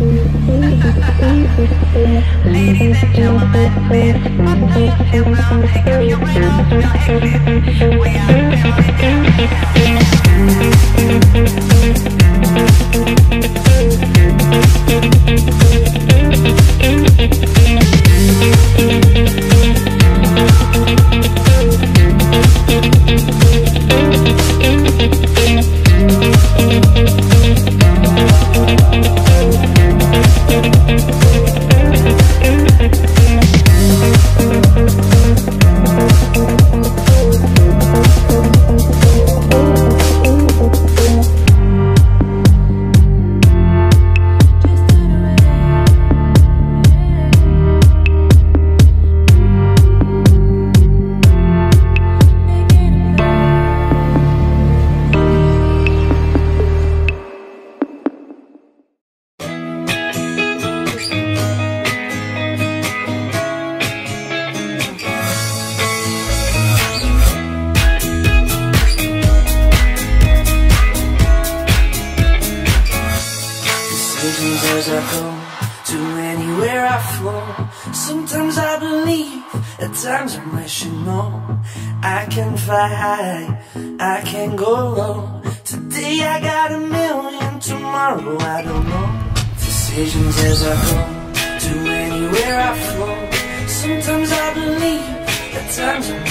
Ladies and gentlemen, ladies and gentlemen, take off your clothes, we Decisions as I go to anywhere I flow. Sometimes I believe, at times I'm no. I can fly high, I can go low. Today I got a million, tomorrow I don't know. Decisions as I go to anywhere I flow. Sometimes I believe, at times I'm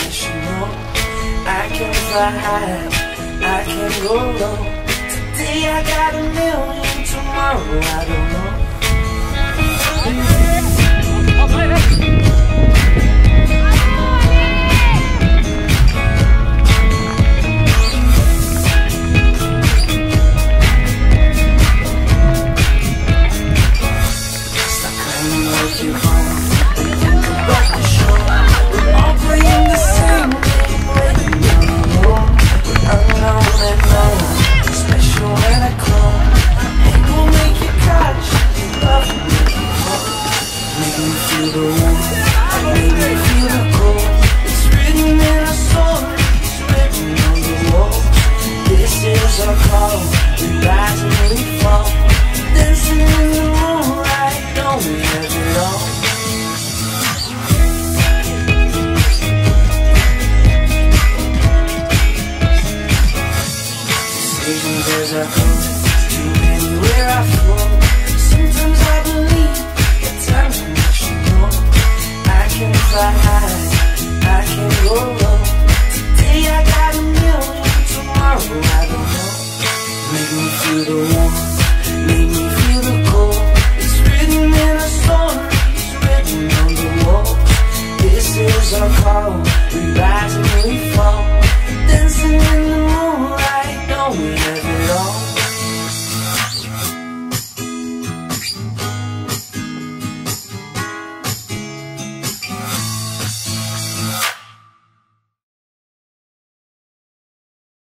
no. I can fly high, I can go low. Today I got a million, tomorrow I don't know. You Is our. We fall. Dancing in the moonlight. Don't we as I go to anywhere I flow. Sometimes I believe, at times I'm not sure. I can fly